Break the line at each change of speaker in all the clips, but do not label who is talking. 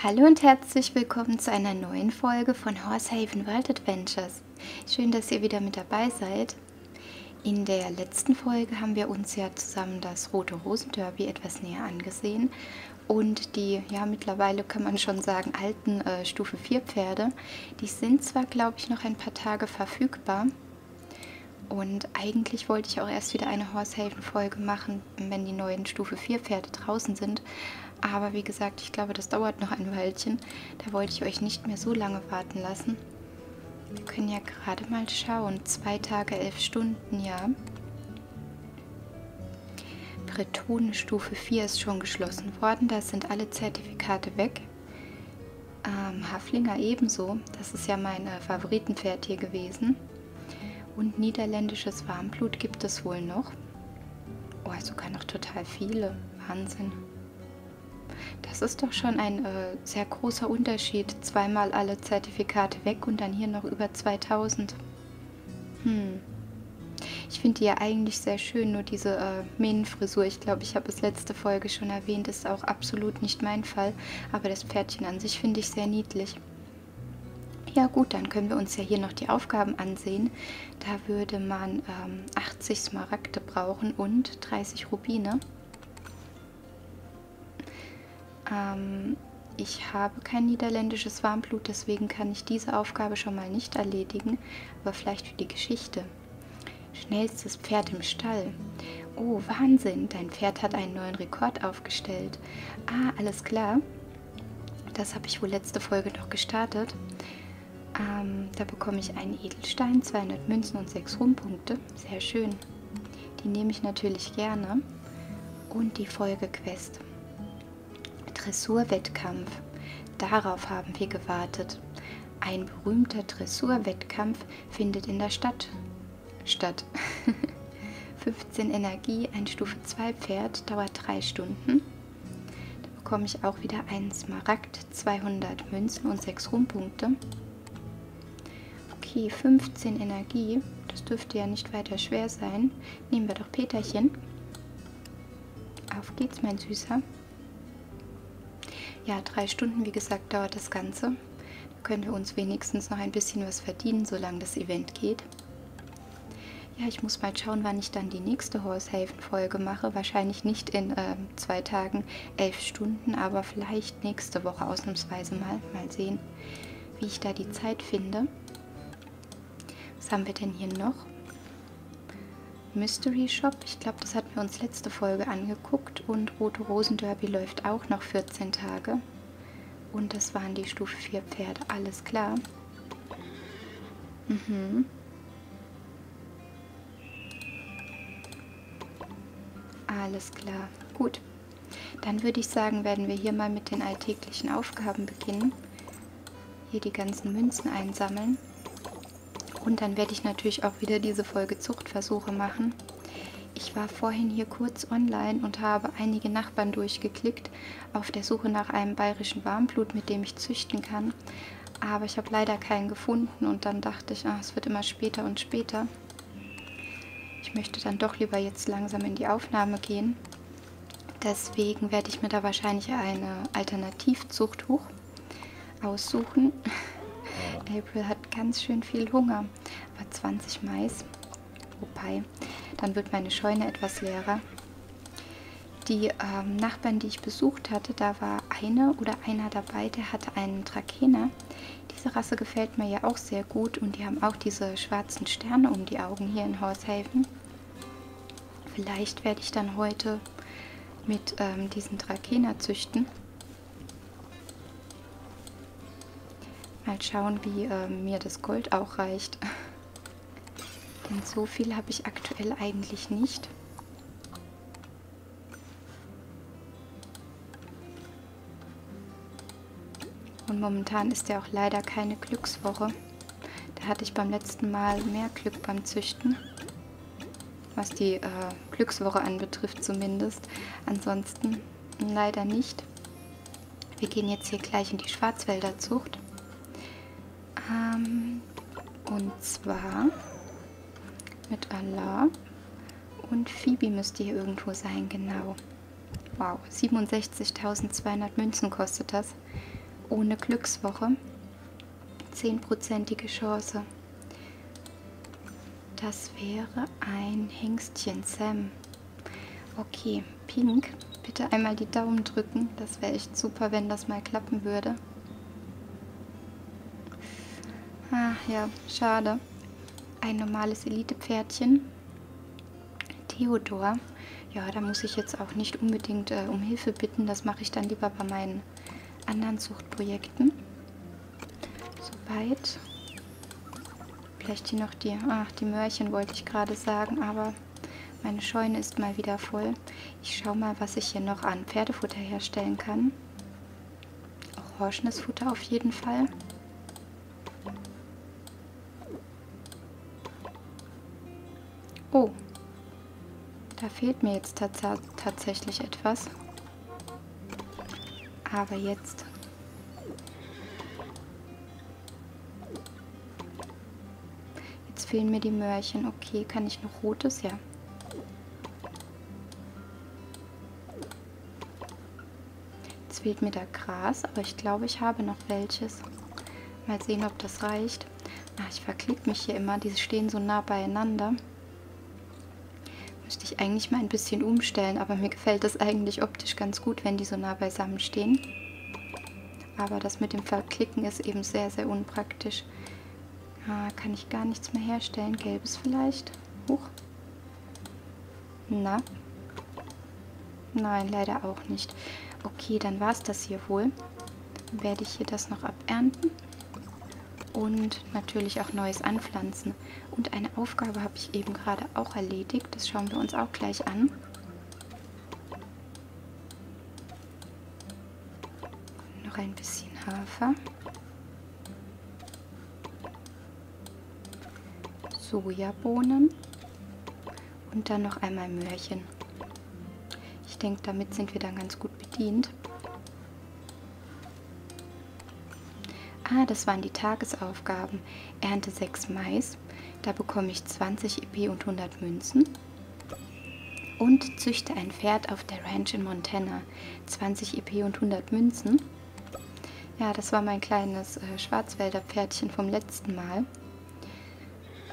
Hallo und herzlich willkommen zu einer neuen Folge von Horsehaven World Adventures. Schön, dass ihr wieder mit dabei seid. In der letzten Folge haben wir uns ja zusammen das Rote Rosen Derby etwas näher angesehen und die, ja mittlerweile kann man schon sagen, alten äh, Stufe 4 Pferde, die sind zwar, glaube ich, noch ein paar Tage verfügbar, und eigentlich wollte ich auch erst wieder eine Horsehaven-Folge machen, wenn die neuen Stufe 4 Pferde draußen sind. Aber wie gesagt, ich glaube, das dauert noch ein Weilchen. Da wollte ich euch nicht mehr so lange warten lassen. Wir können ja gerade mal schauen. Zwei Tage, elf Stunden, ja. Bretone Stufe 4 ist schon geschlossen worden. Da sind alle Zertifikate weg. Ähm, Haflinger ebenso. Das ist ja mein äh, Favoritenpferd hier gewesen. Und niederländisches Warmblut gibt es wohl noch. Oh, sogar noch total viele. Wahnsinn. Das ist doch schon ein äh, sehr großer Unterschied. Zweimal alle Zertifikate weg und dann hier noch über 2000. Hm. Ich finde die ja eigentlich sehr schön, nur diese äh, Mähnenfrisur, ich glaube, ich habe es letzte Folge schon erwähnt, ist auch absolut nicht mein Fall. Aber das Pferdchen an sich finde ich sehr niedlich. Ja gut, dann können wir uns ja hier noch die Aufgaben ansehen. Da würde man ähm, 80 Smaragde brauchen und 30 Rubine. Ähm, ich habe kein niederländisches Warmblut, deswegen kann ich diese Aufgabe schon mal nicht erledigen, aber vielleicht für die Geschichte. Schnellstes Pferd im Stall. Oh, Wahnsinn, dein Pferd hat einen neuen Rekord aufgestellt. Ah, alles klar. Das habe ich wohl letzte Folge noch gestartet. Ähm, da bekomme ich einen Edelstein, 200 Münzen und 6 Rumpunkte. Sehr schön. Die nehme ich natürlich gerne. Und die Folgequest. Dressurwettkampf. Darauf haben wir gewartet. Ein berühmter Dressurwettkampf findet in der Stadt statt. 15 Energie, ein Stufe 2 Pferd, dauert 3 Stunden. Da bekomme ich auch wieder einen Smaragd, 200 Münzen und 6 Rumpunkte. Okay, 15 Energie, das dürfte ja nicht weiter schwer sein. Nehmen wir doch Peterchen. Auf geht's, mein Süßer. Ja, drei Stunden, wie gesagt, dauert das Ganze. Da können wir uns wenigstens noch ein bisschen was verdienen, solange das Event geht. Ja, ich muss mal schauen, wann ich dann die nächste Horsehaven-Folge mache. Wahrscheinlich nicht in äh, zwei Tagen, elf Stunden, aber vielleicht nächste Woche ausnahmsweise mal. Mal sehen, wie ich da die Zeit finde. Was haben wir denn hier noch? Mystery Shop. Ich glaube, das hatten wir uns letzte Folge angeguckt. Und Rote Rosen Derby läuft auch noch 14 Tage. Und das waren die Stufe 4 Pferde. Alles klar. Mhm. Alles klar. Gut. Dann würde ich sagen, werden wir hier mal mit den alltäglichen Aufgaben beginnen. Hier die ganzen Münzen einsammeln. Und dann werde ich natürlich auch wieder diese Folge Zuchtversuche machen. Ich war vorhin hier kurz online und habe einige Nachbarn durchgeklickt auf der Suche nach einem bayerischen Warmblut, mit dem ich züchten kann. Aber ich habe leider keinen gefunden und dann dachte ich, ah, es wird immer später und später. Ich möchte dann doch lieber jetzt langsam in die Aufnahme gehen. Deswegen werde ich mir da wahrscheinlich eine Alternativzucht hoch aussuchen. April hat ganz schön viel Hunger. Aber 20 Mais. Wobei, dann wird meine Scheune etwas leerer. Die ähm, Nachbarn, die ich besucht hatte, da war eine oder einer dabei, der hatte einen Trakehner. Diese Rasse gefällt mir ja auch sehr gut und die haben auch diese schwarzen Sterne um die Augen hier in Horsehaven. Vielleicht werde ich dann heute mit ähm, diesen Trakehner züchten. Mal schauen, wie äh, mir das Gold auch reicht. Denn so viel habe ich aktuell eigentlich nicht. Und momentan ist ja auch leider keine Glückswoche. Da hatte ich beim letzten Mal mehr Glück beim Züchten. Was die äh, Glückswoche anbetrifft zumindest. Ansonsten leider nicht. Wir gehen jetzt hier gleich in die Schwarzwälderzucht. Ähm, und zwar mit Allah. Und Phoebe müsste hier irgendwo sein, genau. Wow, 67.200 Münzen kostet das. ohne Glückswoche. Zehnprozentige Chance. Das wäre ein Hengstchen Sam. Okay, Pink. Bitte einmal die Daumen drücken. Das wäre echt super, wenn das mal klappen würde. Ah, ja, schade. Ein normales Elite-Pferdchen. Theodor. Ja, da muss ich jetzt auch nicht unbedingt äh, um Hilfe bitten. Das mache ich dann lieber bei meinen anderen Zuchtprojekten. Soweit. Vielleicht hier noch die, ach, die Möhrchen wollte ich gerade sagen, aber meine Scheune ist mal wieder voll. Ich schaue mal, was ich hier noch an Pferdefutter herstellen kann. Orangenes Futter auf jeden Fall. Fehlt mir jetzt tats tatsächlich etwas. Aber jetzt. Jetzt fehlen mir die Möhrchen. Okay, kann ich noch rotes? Ja. Jetzt fehlt mir da Gras, aber ich glaube, ich habe noch welches. Mal sehen, ob das reicht. Ach, ich verklicke mich hier immer. Die stehen so nah beieinander. Müsste ich eigentlich mal ein bisschen umstellen, aber mir gefällt das eigentlich optisch ganz gut, wenn die so nah beisammen stehen. Aber das mit dem Verklicken ist eben sehr, sehr unpraktisch. Ah, kann ich gar nichts mehr herstellen. Gelbes vielleicht? Huch. Na? Nein, leider auch nicht. Okay, dann war es das hier wohl. Werde ich hier das noch abernten und natürlich auch Neues anpflanzen. Und eine Aufgabe habe ich eben gerade auch erledigt. Das schauen wir uns auch gleich an. Noch ein bisschen Hafer. Sojabohnen und dann noch einmal Möhrchen. Ich denke, damit sind wir dann ganz gut bedient. Ah, das waren die Tagesaufgaben. Ernte 6 Mais. Da bekomme ich 20 EP und 100 Münzen. Und züchte ein Pferd auf der Ranch in Montana. 20 EP und 100 Münzen. Ja, das war mein kleines äh, Schwarzwälder Pferdchen vom letzten Mal.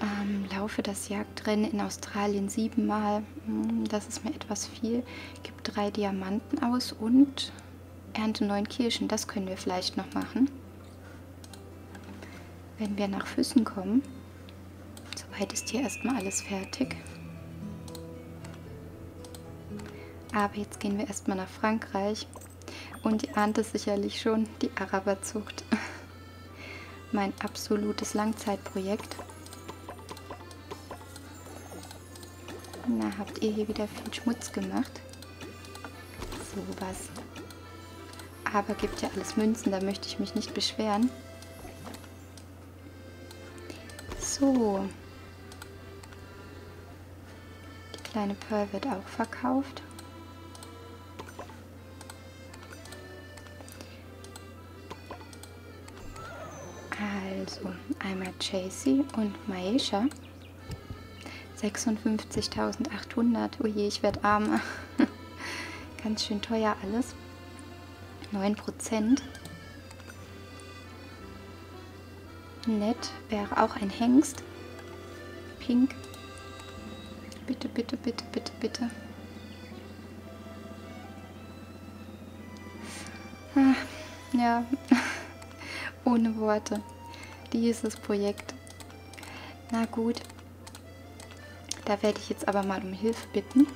Ähm, laufe das Jagdrennen in Australien siebenmal. Hm, das ist mir etwas viel. Gib drei Diamanten aus und ernte neun Kirschen. Das können wir vielleicht noch machen wenn wir nach Füssen kommen. Soweit ist hier erstmal alles fertig. Aber jetzt gehen wir erstmal nach Frankreich. Und ihr ahnt es sicherlich schon, die Araberzucht. mein absolutes Langzeitprojekt. Na, habt ihr hier wieder viel Schmutz gemacht? So was. Aber gibt ja alles Münzen, da möchte ich mich nicht beschweren. So. Die kleine Pearl wird auch verkauft. Also einmal Chasey und Maisha. 56.800. Oh ich werde arm. Ganz schön teuer alles. 9%. Nett wäre auch ein Hengst. Pink. Bitte, bitte, bitte, bitte, bitte. Ah, ja, ohne Worte. Dieses Projekt. Na gut. Da werde ich jetzt aber mal um Hilfe bitten.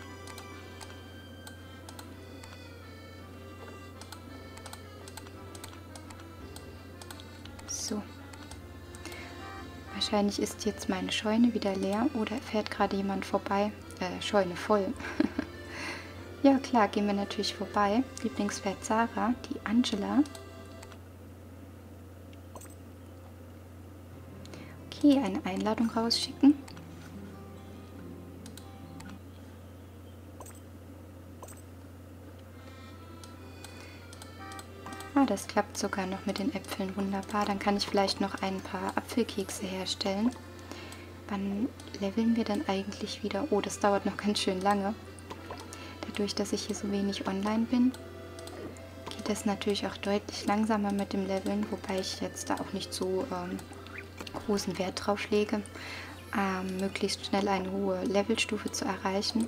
Wahrscheinlich ist jetzt meine Scheune wieder leer oder fährt gerade jemand vorbei. Äh, Scheune voll. ja klar, gehen wir natürlich vorbei. Lieblingspferd Sarah, die Angela. Okay, eine Einladung rausschicken. Das klappt sogar noch mit den Äpfeln wunderbar. Dann kann ich vielleicht noch ein paar Apfelkekse herstellen. Wann leveln wir dann eigentlich wieder? Oh, das dauert noch ganz schön lange. Dadurch, dass ich hier so wenig online bin, geht Das natürlich auch deutlich langsamer mit dem Leveln, wobei ich jetzt da auch nicht so ähm, großen Wert drauf lege, ähm, möglichst schnell eine hohe Levelstufe zu erreichen.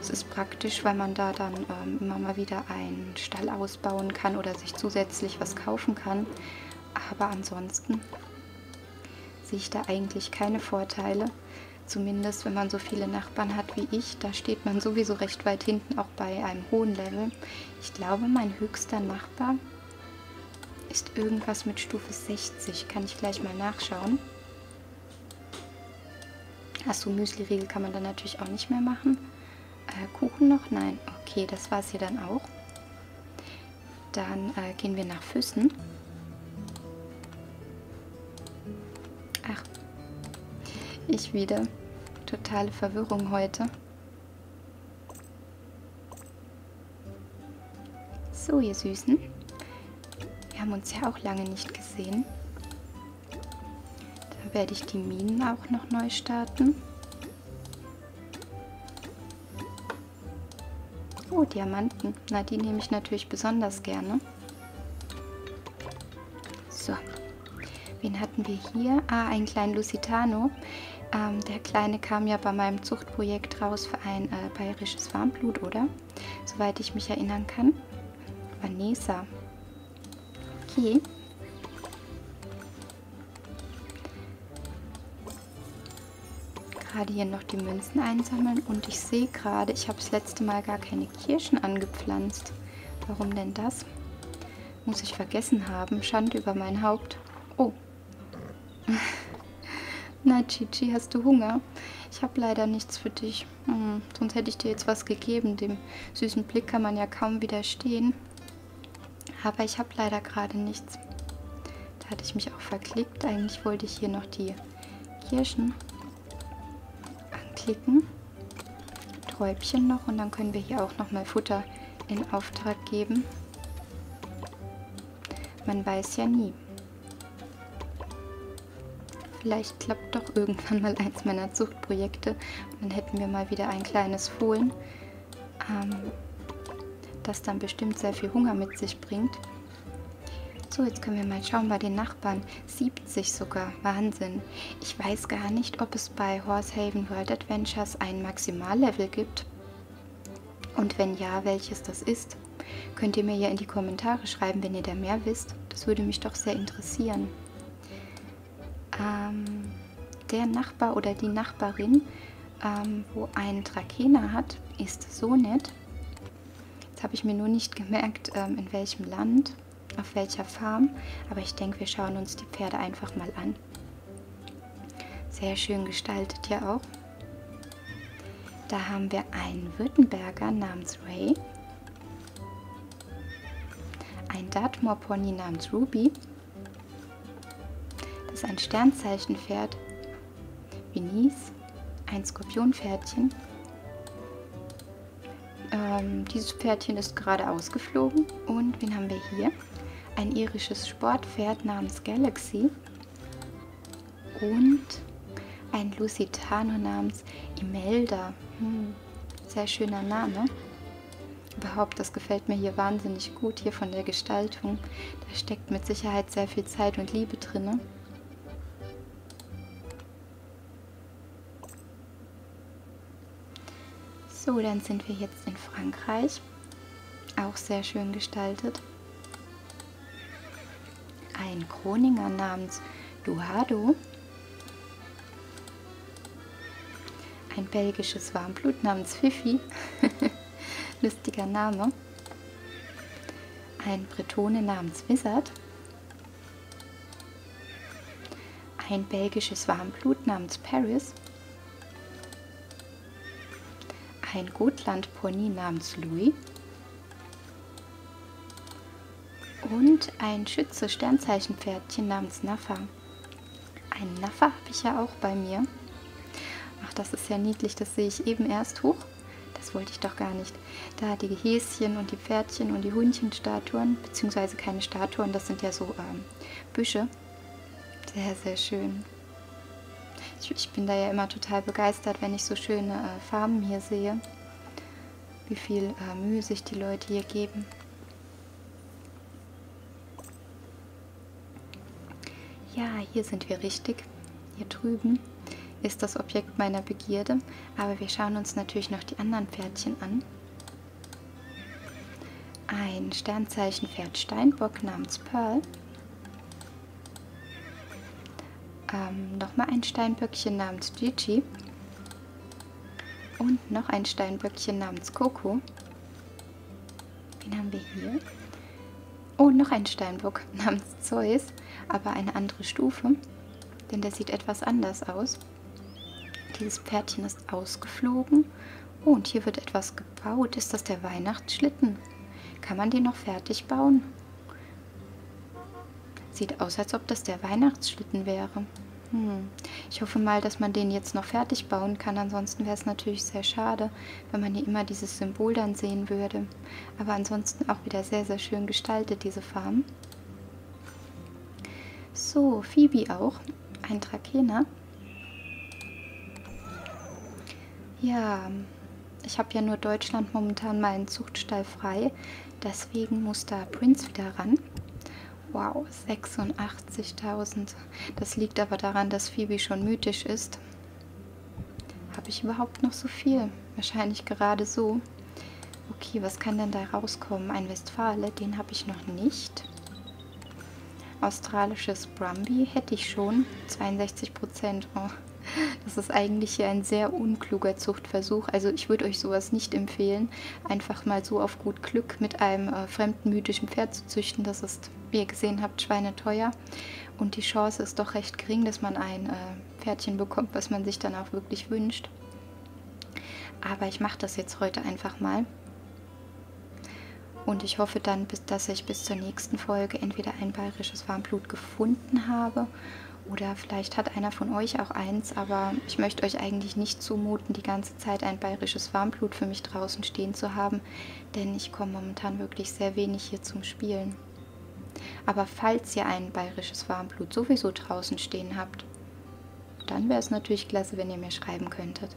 Es ist praktisch, weil man da dann ähm, immer mal wieder einen Stall ausbauen kann oder sich zusätzlich was kaufen kann. Aber ansonsten sehe ich da eigentlich keine Vorteile. Zumindest wenn man so viele Nachbarn hat wie ich, da steht man sowieso recht weit hinten, auch bei einem hohen Level. Ich glaube, mein höchster Nachbar ist irgendwas mit Stufe 60. Kann ich gleich mal nachschauen. Achso, Müsli-Riegel kann man dann natürlich auch nicht mehr machen. Äh, Kuchen noch? Nein. Okay, das war es hier dann auch. Dann äh, gehen wir nach Füssen. Ach, ich wieder. Totale Verwirrung heute. So, ihr Süßen. Wir haben uns ja auch lange nicht gesehen. Dann werde ich die Minen auch noch neu starten. Oh, Diamanten. Na, die nehme ich natürlich besonders gerne. So. Wen hatten wir hier? Ah, einen kleinen Lusitano. Ähm, der Kleine kam ja bei meinem Zuchtprojekt raus für ein äh, bayerisches Warmblut, oder? Soweit ich mich erinnern kann. Vanessa. Okay. Gerade hier noch die Münzen einsammeln und ich sehe gerade, ich habe das letzte Mal gar keine Kirschen angepflanzt. Warum denn das? Muss ich vergessen haben. Schand über mein Haupt. Oh. Na, Chichi, hast du Hunger? Ich habe leider nichts für dich. Hm, sonst hätte ich dir jetzt was gegeben. Dem süßen Blick kann man ja kaum widerstehen. Aber ich habe leider gerade nichts. Da hatte ich mich auch verklickt. Eigentlich wollte ich hier noch die Kirschen klicken. Träubchen noch und dann können wir hier auch noch mal Futter in Auftrag geben. Man weiß ja nie. Vielleicht klappt doch irgendwann mal eins meiner Zuchtprojekte dann hätten wir mal wieder ein kleines Fohlen, ähm, das dann bestimmt sehr viel Hunger mit sich bringt. So, jetzt können wir mal schauen bei den Nachbarn. 70 sogar. Wahnsinn. Ich weiß gar nicht, ob es bei Horsehaven World Adventures ein Maximallevel gibt. Und wenn ja, welches das ist. Könnt ihr mir ja in die Kommentare schreiben, wenn ihr da mehr wisst. Das würde mich doch sehr interessieren. Ähm, der Nachbar oder die Nachbarin, ähm, wo ein Trakehner hat, ist so nett. Jetzt habe ich mir nur nicht gemerkt, ähm, in welchem Land auf welcher Farm, aber ich denke, wir schauen uns die Pferde einfach mal an. Sehr schön gestaltet ja auch. Da haben wir einen Württemberger namens Ray, ein Dartmoor Pony namens Ruby, das ist ein Sternzeichenpferd, Venice, ein Skorpionpferdchen. Ähm, dieses Pferdchen ist gerade ausgeflogen und wen haben wir hier? Ein irisches Sportpferd namens Galaxy und ein Lusitano namens Imelda. Hm, sehr schöner Name. Überhaupt, das gefällt mir hier wahnsinnig gut, hier von der Gestaltung. Da steckt mit Sicherheit sehr viel Zeit und Liebe drin. So, dann sind wir jetzt in Frankreich. Auch sehr schön gestaltet ein Kroninger namens Duhado, ein belgisches Warmblut namens Fifi, lustiger Name, ein Bretone namens Wizard, ein belgisches Warmblut namens Paris, ein Gotland-Pony namens Louis, und ein Schütze Sternzeichenpferdchen namens Naffa. Ein Naffa habe ich ja auch bei mir. Ach, das ist ja niedlich, das sehe ich eben erst hoch. Das wollte ich doch gar nicht. Da die Häschen und die Pferdchen und die Hundchenstatuen, beziehungsweise keine Statuen, das sind ja so ähm, Büsche. Sehr, sehr schön. Ich, ich, bin da ja immer total begeistert, wenn ich so schöne äh, Farben hier sehe. Wie viel äh, Mühe sich die Leute hier geben. Ja, hier sind wir richtig. Hier drüben ist das Objekt meiner Begierde. Aber wir schauen uns natürlich noch die anderen Pferdchen an. Ein Sternzeichenpferd Steinbock namens Pearl. Ähm, Nochmal ein Steinböckchen namens Gigi. Und noch ein Steinböckchen namens Coco. Wen haben wir hier? Oh, noch ein Steinbock namens Zeus, aber eine andere Stufe, denn der sieht etwas anders aus. Dieses Pferdchen ist ausgeflogen. Oh, und hier wird etwas gebaut. Ist das der Weihnachtsschlitten? Kann man den noch fertig bauen? Sieht aus, als ob das der Weihnachtsschlitten wäre. Hm. Ich hoffe mal, dass man den jetzt noch fertig bauen kann. Ansonsten wäre es natürlich sehr schade, wenn man hier immer dieses Symbol dann sehen würde. Aber ansonsten auch wieder sehr, sehr schön gestaltet, diese Farben. So, Phoebe auch. Ein Trakehner. Ja, ich habe ja nur Deutschland momentan meinen Zuchtstall frei. Deswegen muss da Prince wieder ran. Wow, 86.000. Das liegt aber daran, dass Phoebe schon mythisch ist. Habe ich überhaupt noch so viel? Wahrscheinlich gerade so. Okay, was kann denn da rauskommen? Ein Westfale, den habe ich noch nicht. Australisches Brumby hätte ich schon. 62 Prozent. Oh, das ist eigentlich hier ein sehr unkluger Zuchtversuch. Also ich würde euch sowas nicht empfehlen, einfach mal so auf gut Glück mit einem äh, fremden mythischen Pferd zu züchten. Das ist, wie ihr gesehen habt, schweineteuer. Und die Chance ist doch recht gering, dass man ein äh, Pferdchen bekommt, was man sich dann auch wirklich wünscht. Aber ich mache das jetzt heute einfach mal. Und ich hoffe dann, dass ich bis zur nächsten Folge entweder ein bayerisches Warmblut gefunden habe oder vielleicht hat einer von euch auch eins, aber ich möchte euch eigentlich nicht zumuten, die ganze Zeit ein bayerisches Warmblut für mich draußen stehen zu haben, denn ich komme momentan wirklich sehr wenig hier zum Spielen. Aber falls ihr ein bayerisches Warmblut sowieso draußen stehen habt, dann wäre es natürlich klasse, wenn ihr mir schreiben könntet.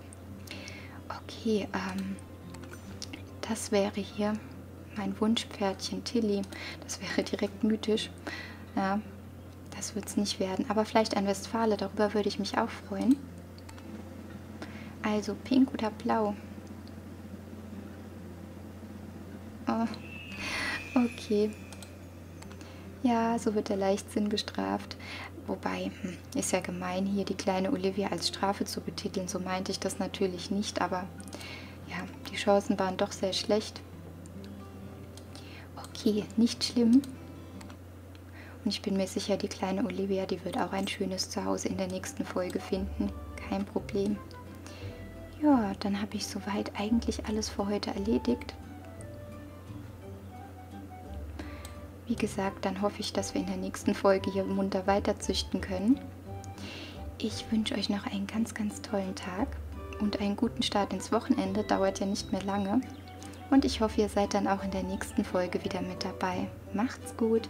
Okay, ähm, das wäre hier mein Wunschpferdchen Tilly. Das wäre direkt mythisch. Ja, das wird es nicht werden. Aber vielleicht ein Westfale, darüber würde ich mich auch freuen. Also pink oder blau? Oh, okay. Ja, so wird der Leichtsinn bestraft. Wobei, hm, ist ja gemein, hier die kleine Olivia als Strafe zu betiteln. So meinte ich das natürlich nicht, aber ja, die Chancen waren doch sehr schlecht. Okay, nicht schlimm. Und ich bin mir sicher, die kleine Olivia, die wird auch ein schönes Zuhause in der nächsten Folge finden. Kein Problem. Ja, dann habe ich soweit eigentlich alles für heute erledigt. Wie gesagt, dann hoffe ich, dass wir in der nächsten Folge hier munter weiterzüchten können. Ich wünsche euch noch einen ganz, ganz tollen Tag und einen guten Start ins Wochenende. Dauert ja nicht mehr lange. Und ich hoffe, ihr seid dann auch in der nächsten Folge wieder mit dabei. Macht's gut!